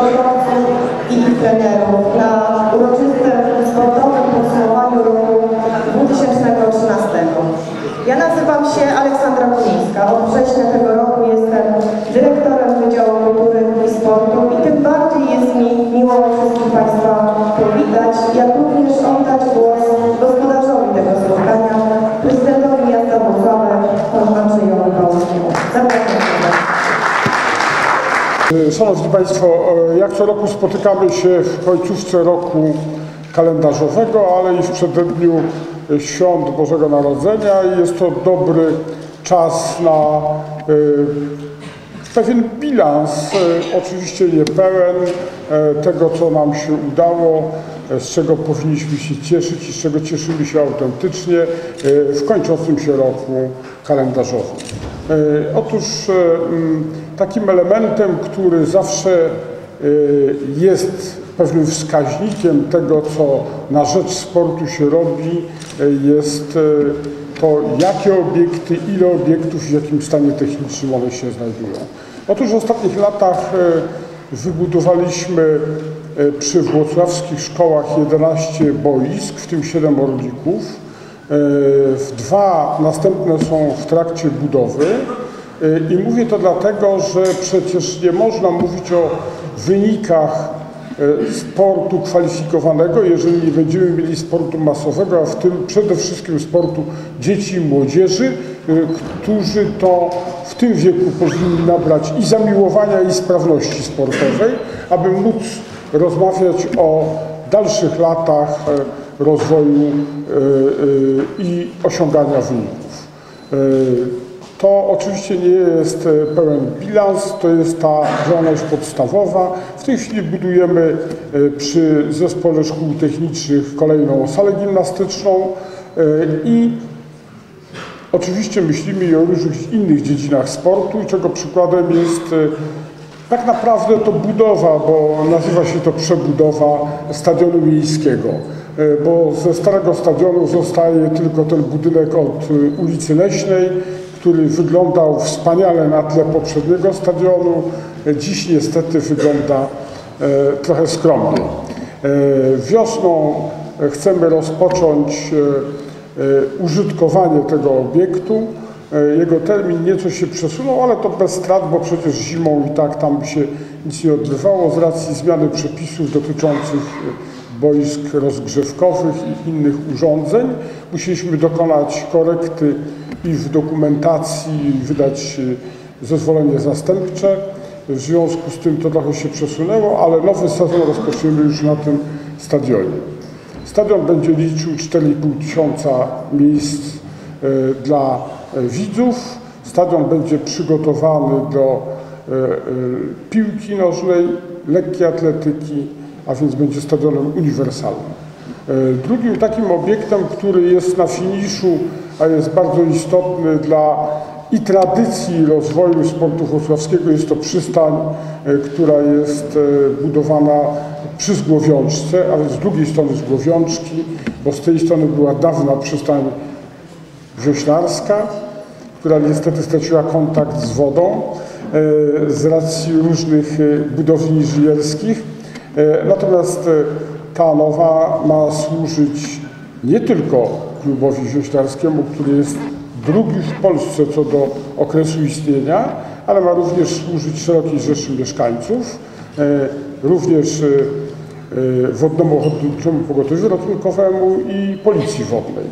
Senhor. Szanowni Państwo, e, jak co roku spotykamy się w końcówce roku kalendarzowego, ale i w przededniu e, świąt Bożego Narodzenia i jest to dobry czas na e, pewien bilans, oczywiście niepełen, tego co nam się udało, z czego powinniśmy się cieszyć i z czego cieszymy się autentycznie w kończącym się roku kalendarzowym. E, Otóż e, takim elementem, który zawsze e, jest pewnym wskaźnikiem tego, co na rzecz sportu się robi, jest to, jakie obiekty, ile obiektów i w jakim stanie technicznym one się znajdują. Otóż w ostatnich latach wybudowaliśmy przy włocławskich szkołach 11 boisk, w tym 7 orlików. E, Dwa następne są w trakcie budowy. E, I mówię to dlatego, że przecież nie można mówić o wynikach e, sportu kwalifikowanego, jeżeli nie będziemy mieli sportu masowego, a w tym przede wszystkim sportu dzieci i młodzieży, którzy to w tym wieku powinni nabrać i zamiłowania, i sprawności sportowej, aby móc rozmawiać o dalszych latach rozwoju e, e, i osiągania wyników. E, To oczywiście nie jest pełen bilans, to jest ta działalność podstawowa. W tej chwili budujemy przy Zespole Szkół Technicznych kolejną salę gimnastyczną i oczywiście myślimy o różnych innych dziedzinach sportu, czego przykładem jest tak naprawdę to budowa, bo nazywa się to przebudowa stadionu miejskiego, bo ze starego stadionu zostaje tylko ten budynek od e, ulicy Leśnej, który wyglądał wspaniale na tle poprzedniego stadionu. E, Dziś niestety wygląda e, trochę skromnie. E, Wiosną e, chcemy rozpocząć e, e, użytkowanie tego obiektu. E, Jego termin nieco się przesunął, ale to bez strat, bo przecież zimą i tak tam by się nic nie odbywało z racji zmiany przepisów dotyczących e, boisk rozgrzewkowych i innych urządzeń. Musieliśmy dokonać korekty i w dokumentacji wydać e, zezwolenie zastępcze. W związku z tym to trochę się przesunęło, ale nowy sezon rozpoczniemy już na tym stadionie. Stadion będzie liczył 4,5 tysiąca miejsc e, dla e, widzów. Stadion będzie przygotowany do piłki nożnej, lekkiej atletyki, a więc będzie stadionem uniwersalnym. E, Drugim takim obiektem, który jest na finiszu, a jest bardzo istotny dla i tradycji rozwoju sportu wrocławskiego jest to przystań, e, która jest e, budowana przy Zgłowiączce, a więc z drugiej strony Zgłowiączki, bo z tej strony była dawna przystań wioślarska, która niestety straciła kontakt z wodą z racji różnych budowli inżynierskich. E, Natomiast e, ta nowa ma służyć nie tylko klubowi wioślarskiemu, który jest drugi w Polsce co do okresu istnienia, ale ma również służyć szerokiej rzeszy mieszkańców, e, również Wodnemu Ochotniczemu Pogotowiu Ratunkowemu i Policji Wodnej.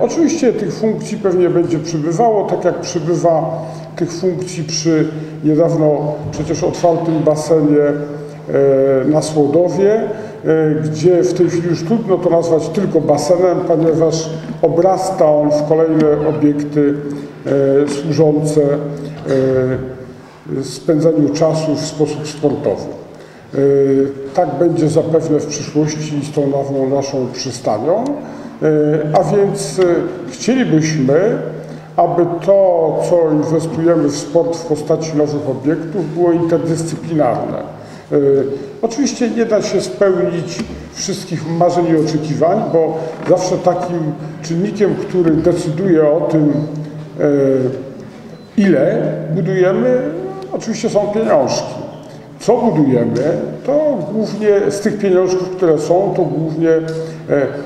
Oczywiście tych funkcji pewnie będzie przybywało, tak jak przybywa tych funkcji przy niedawno przecież otwartym basenie na Słodowie, e, gdzie w tej chwili już trudno to nazwać tylko basenem, ponieważ obrasta on w kolejne obiekty e, służące e, spędzaniu czasu w sposób sportowy. E, Tak będzie zapewne w przyszłości z tą nową naszą przystanią. E, A więc e, chcielibyśmy, aby to, co inwestujemy w sport w postaci nowych obiektów, było interdyscyplinarne. E, Oczywiście nie da się spełnić wszystkich marzeń i oczekiwań, bo zawsze takim czynnikiem, który decyduje o tym, e, ile budujemy, oczywiście są pieniążki. Co budujemy, to głównie z tych pieniążków, które są, to głównie e,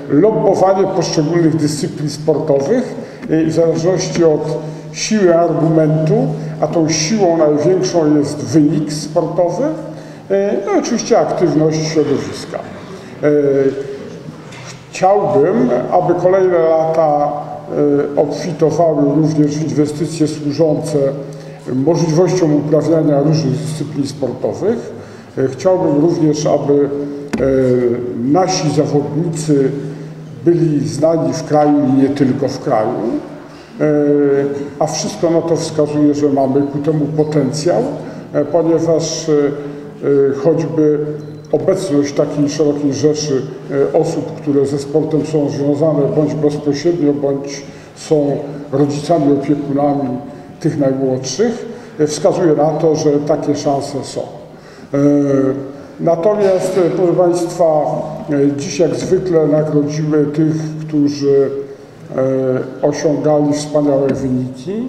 lobbowanie poszczególnych dyscyplin sportowych w zależności od siły argumentu, a tą siłą największą jest wynik sportowy, no i oczywiście aktywność środowiska. E, Chciałbym, aby kolejne lata e, obfitowały również w inwestycje służące możliwością uprawiania różnych dyscyplin sportowych. E, Chciałbym również, aby e, nasi zawodnicy byli znani w kraju i nie tylko w kraju, E, a wszystko na to wskazuje, że mamy ku temu potencjał, e, ponieważ e, e, choćby obecność takiej szerokiej rzeszy e, osób, które ze sportem są związane bądź bezpośrednio, bądź są rodzicami, opiekunami tych najmłodszych, e, wskazuje na to, że takie szanse są. Natomiast, proszę Państwa, dziś jak zwykle nagrodzimy tych, którzy osiągali wspaniałe wyniki.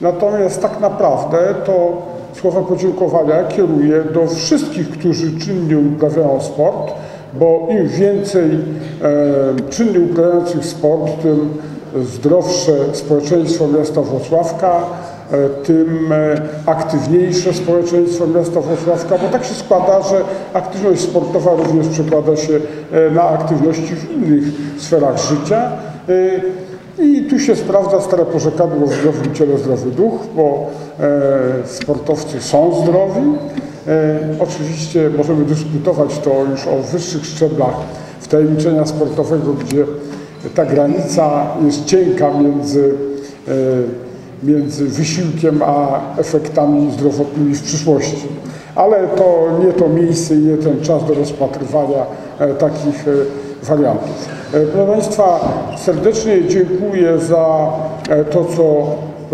Natomiast tak naprawdę to słowa podziękowania kieruję do wszystkich, którzy czynnie uprawiają sport, bo im więcej e, czynnie uprawiających sport, tym zdrowsze społeczeństwo miasta Włocławka, e, tym e, aktywniejsze społeczeństwo miasta Włocławka, bo tak się składa, że aktywność sportowa również przekłada się e, na aktywności w innych sferach życia. I tu się sprawdza stare porzekadło zdrowym ciele zdrowy duch, bo e, sportowcy są zdrowi. E, oczywiście możemy dyskutować to już o wyższych szczeblach wtajemniczenia sportowego, gdzie ta granica jest cienka między, e, między wysiłkiem a efektami zdrowotnymi w przyszłości. Ale to nie to miejsce i nie ten czas do rozpatrywania e, takich e, wariantów. E, Proszę Państwa, serdecznie dziękuję za e, to, co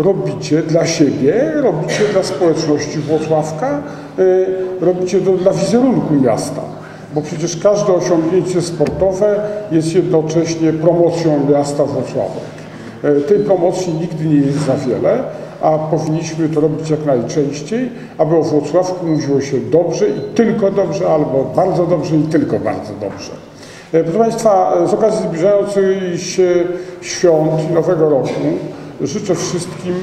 robicie dla siebie, robicie dla społeczności Włocławka, e, robicie to dla wizerunku miasta bo przecież każde osiągnięcie sportowe jest jednocześnie promocją miasta Włocławek. Tej promocji nigdy nie jest za wiele, a powinniśmy to robić jak najczęściej, aby o Włocławku mówiło się dobrze i tylko dobrze, albo bardzo dobrze i tylko bardzo dobrze. E, Proszę Państwa, z okazji zbliżających się świąt Nowego Roku życzę wszystkim,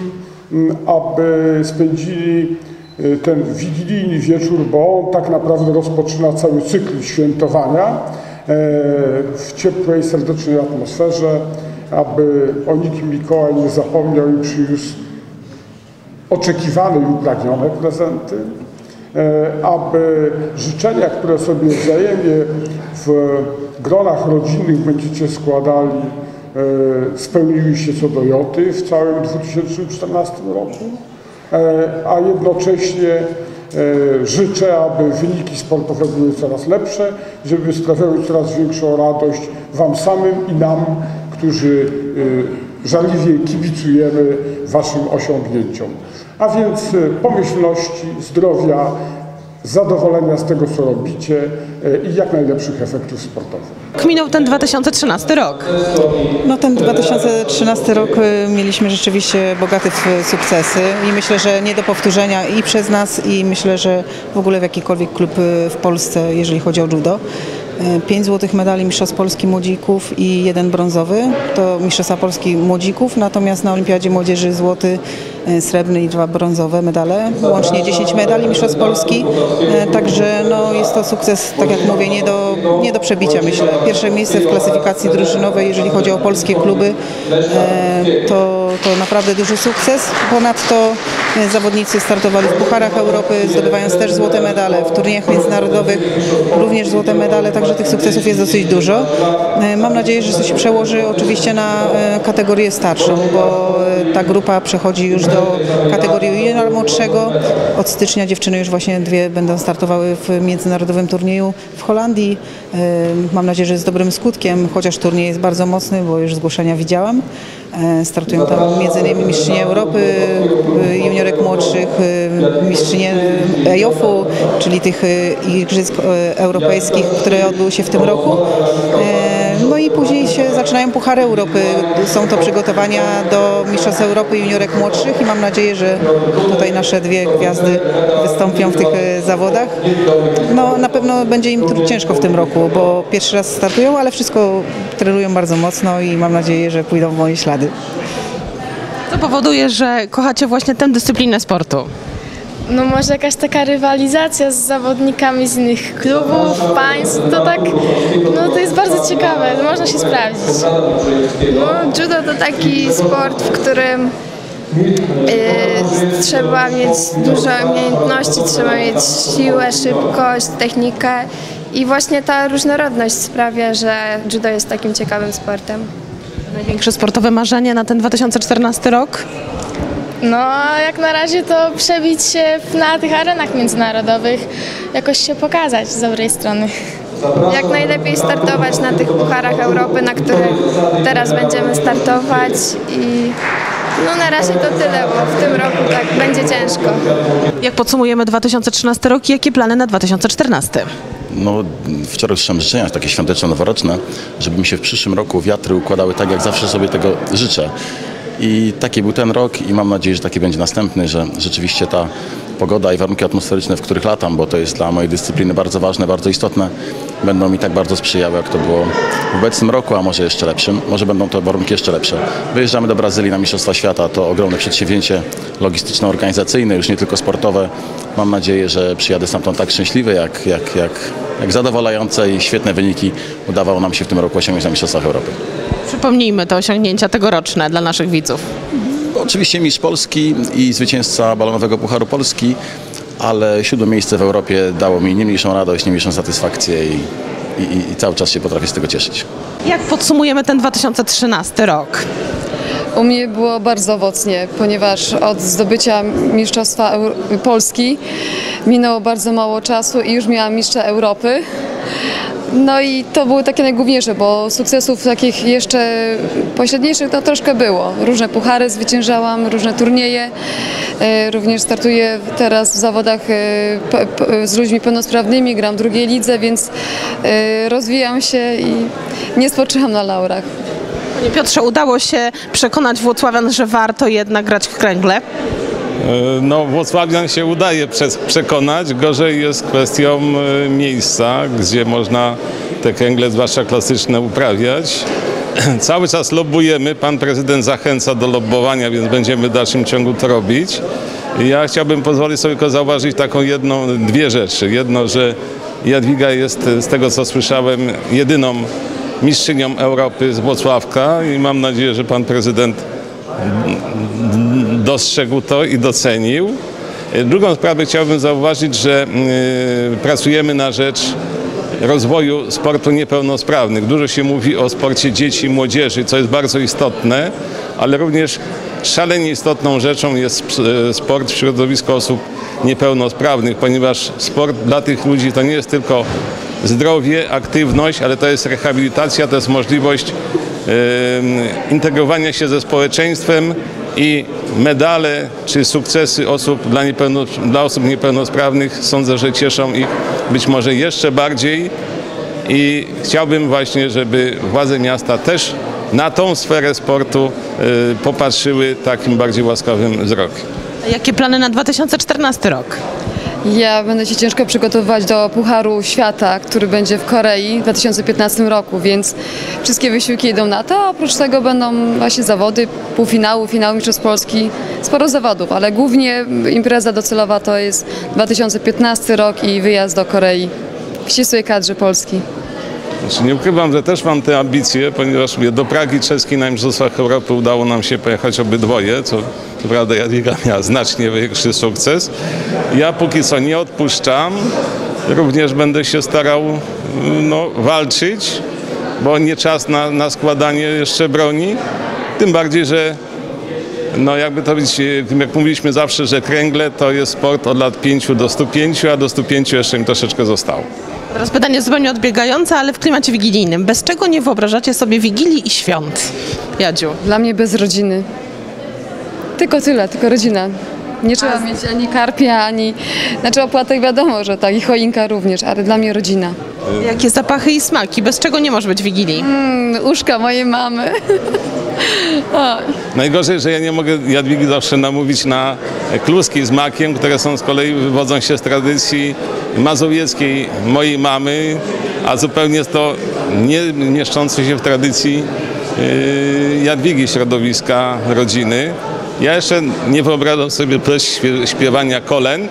aby spędzili e, ten wigilijny wieczór, bo on tak naprawdę rozpoczyna cały cykl świętowania e, w ciepłej, serdecznej atmosferze, aby o nikim Mikołaj nie zapomniał i przyniósł oczekiwane i upragnione prezenty, e, aby życzenia, które sobie wzajemnie w gronach rodzinnych będziecie składali, e, spełniły się co do joty w całym 2014 roku, e, a jednocześnie e, życzę, aby wyniki sportowe były coraz lepsze, żeby sprawiały coraz większą radość Wam samym i nam, którzy e, żarliwie kibicujemy Waszym osiągnięciom. A więc pomyślności, zdrowia, zadowolenia z tego, co robicie e, i jak najlepszych efektów sportowych. Jak minął ten 2013 rok? No ten 2013 rok y, mieliśmy rzeczywiście bogaty w sukcesy i myślę, że nie do powtórzenia i przez nas i myślę, że w ogóle w jakikolwiek klub y, w Polsce, jeżeli chodzi o judo. Y, Pięć złotych medali Mistrzostw Polski Młodzików i jeden brązowy to Mistrzostwa Polski Młodzików, natomiast na Olimpiadzie Młodzieży złoty, y, srebrny i dwa brązowe medale, łącznie 10 medali Mistrzostw Polski, Y, także no, jest to sukces, tak jak mówię, nie do, nie do przebicia myślę. Pierwsze miejsce w klasyfikacji drużynowej, jeżeli chodzi o polskie kluby, e, to, to naprawdę duży sukces. Ponadto e, zawodnicy startowali w Pucharach Europy, zdobywając też złote medale, w turniejach międzynarodowych również złote medale, także tych sukcesów jest dosyć dużo. E, Mam nadzieję, że to się przełoży oczywiście na e, kategorię starszą, bo e, ta grupa przechodzi już do kategorii juniora młodszego. Od stycznia dziewczyny już właśnie dwie będą startowały w międzynarodowym turnieju w Holandii. Mam nadzieję, że z dobrym skutkiem, chociaż turniej jest bardzo mocny, bo już zgłoszenia widziałam. E, Startują tam m.in. mistrzynie Europy, e, juniorek młodszych, e, mistrzynie EJOF-u, czyli tych igrzysk europejskich, które odbyły się w tym roku. No i później się zaczynają Puchary Europy. Są to przygotowania do Mistrzostw Europy juniorek młodszych i mam nadzieję, że tutaj nasze dwie gwiazdy wystąpią w tych e, zawodach. No na pewno będzie im ciężko w tym roku, bo pierwszy raz startują, ale wszystko trenują bardzo mocno i mam nadzieję, że pójdą w moje ślady. Co powoduje, że kochacie właśnie tę dyscyplinę sportu? No może jakaś taka rywalizacja z zawodnikami z innych klubów, państw, to tak, no to jest bardzo ciekawe, można się sprawdzić. No, judo to taki sport, w którym y, trzeba mieć dużo umiejętności, trzeba mieć siłę, szybkość, technikę i właśnie ta różnorodność sprawia, że judo jest takim ciekawym sportem. Największe sportowe marzenie na ten 2014 rok? No, jak na razie to przebić się na tych arenach międzynarodowych, jakoś się pokazać z dobrej strony. Jak najlepiej startować na tych Pucharach Europy, na których teraz będziemy startować i no na razie to tyle, bo w tym roku tak będzie ciężko. Jak podsumujemy 2013 rok i jakie plany na 2014? No, wczoraj usłyszałem życzenia takie świąteczne, noworoczne, żeby mi się w przyszłym roku wiatry układały tak, jak zawsze sobie tego życzę. I taki był ten rok i mam nadzieję, że taki będzie następny, że rzeczywiście ta pogoda i warunki atmosferyczne, w których latam, bo to jest dla mojej dyscypliny bardzo ważne, bardzo istotne, będą mi tak bardzo sprzyjały, jak to było w obecnym roku, a może jeszcze lepszym. Może będą to warunki jeszcze lepsze. Wyjeżdżamy do Brazylii na Mistrzostwa Świata, to ogromne przedsięwzięcie logistyczno-organizacyjne, już nie tylko sportowe. Mam nadzieję, że przyjadę stamtąd tak szczęśliwy, jak, jak, jak, jak zadowalające i świetne wyniki udawało nam się w tym roku osiągnąć na Mistrzostwach Europy. Przypomnijmy te osiągnięcia tegoroczne dla naszych widzów. Oczywiście mistrz Polski i zwycięzca balonowego Pucharu Polski, ale siódme miejsce w Europie dało mi nie mniejszą radość, nie mniejszą satysfakcję i, i, i cały czas się potrafię z tego cieszyć. Jak podsumujemy ten 2013 rok? U mnie było bardzo owocnie, ponieważ od zdobycia Mistrzostwa Euro- Polski minęło bardzo mało czasu i już miałam mistrza Europy. No i to były takie najgłówniejsze, bo sukcesów takich jeszcze pośredniejszych to troszkę było. Różne puchary zwyciężałam, różne turnieje. E, Również startuję teraz w zawodach e, z ludźmi pełnosprawnymi, gram w drugiej lidze, więc e, rozwijam się i nie spoczywam na laurach. Panie Piotrze, udało się przekonać Włocławian, że warto jednak grać w kręgle. No, Włocławian się udaje przekonać. Gorzej jest kwestią e, miejsca, gdzie można te kręgle, zwłaszcza klasyczne, uprawiać. Cały czas lobbujemy. Pan prezydent zachęca do lobbowania, więc będziemy w dalszym ciągu to robić. Ja chciałbym pozwolić sobie tylko zauważyć taką jedną, dwie rzeczy. Jedno, że Jadwiga jest, e, z tego co słyszałem, jedyną mistrzynią Europy z Włocławka i mam nadzieję, że pan prezydent dostrzegł to i docenił. E, Drugą sprawę chciałbym zauważyć, że y, pracujemy na rzecz rozwoju sportu niepełnosprawnych. Dużo się mówi o sporcie dzieci i młodzieży, co jest bardzo istotne, ale również szalenie istotną rzeczą jest e, sport w środowisku osób niepełnosprawnych, ponieważ sport dla tych ludzi to nie jest tylko zdrowie, aktywność, ale to jest rehabilitacja, to jest możliwość integrowania się ze społeczeństwem i medale czy sukcesy osób dla, dla osób niepełnosprawnych sądzę, że cieszą ich być może jeszcze bardziej i chciałbym właśnie, żeby władze miasta też na tą sferę sportu y, popatrzyły takim bardziej łaskawym wzrokiem. Jakie plany na 2014 rok? Ja będę się ciężko przygotowywać do Pucharu Świata, który będzie w Korei w 2015 roku, więc wszystkie wysiłki idą na to. Oprócz tego będą właśnie zawody, półfinały, finały Mistrzostw Polski, sporo zawodów, ale głównie impreza docelowa to jest 2015 rok i wyjazd do Korei w ścisłej kadrze Polski. Znaczy, nie ukrywam, że też mam te ambicje, ponieważ do Pragi czeskiej na Mistrzostwach Europy udało nam się pojechać obydwoje, co, co prawda Jadwiga miała znacznie większy sukces. Ja póki co nie odpuszczam, również będę się starał no, walczyć, bo nie czas na, na składanie jeszcze broni, tym bardziej, że no jakby to być, jak mówiliśmy zawsze, że kręgle to jest sport od lat 5 do 105, a do 105 jeszcze mi troszeczkę zostało. Teraz pytanie zupełnie odbiegające, ale w klimacie wigilijnym. Bez czego nie wyobrażacie sobie Wigilii i świąt? Jadziu. Dla mnie bez rodziny. Tylko tyle, tylko rodzina. Nie trzeba mieć ani karpia, ani... Znaczy opłatek wiadomo, że tak, i choinka również, ale dla mnie rodzina. Jakie zapachy i smaki? Bez czego nie może być Wigilii? Mm, Uszka mojej mamy. Oj. Najgorzej, że ja nie mogę Jadwigi zawsze namówić na kluski z makiem, które są z kolei wywodzą się z tradycji mazowieckiej mojej mamy, a zupełnie jest to nie mieszczące się w tradycji yy, Jadwigi środowiska rodziny. Ja jeszcze nie wyobrażam sobie śpie- śpiewania kolęd,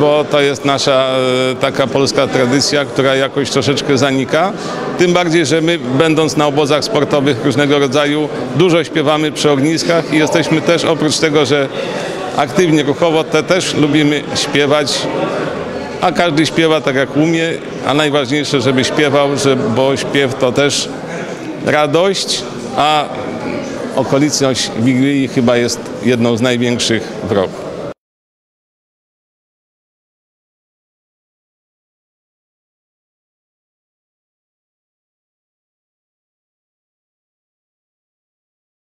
bo to jest nasza e, taka polska tradycja, która jakoś troszeczkę zanika. Tym bardziej, że my będąc na obozach sportowych różnego rodzaju dużo śpiewamy przy ogniskach i jesteśmy też oprócz tego, że aktywnie, ruchowo, te też lubimy śpiewać, a każdy śpiewa tak jak umie, a najważniejsze, żeby śpiewał, że, bo śpiew to też radość, a okoliczność Wigilii chyba jest jedną z największych w roku.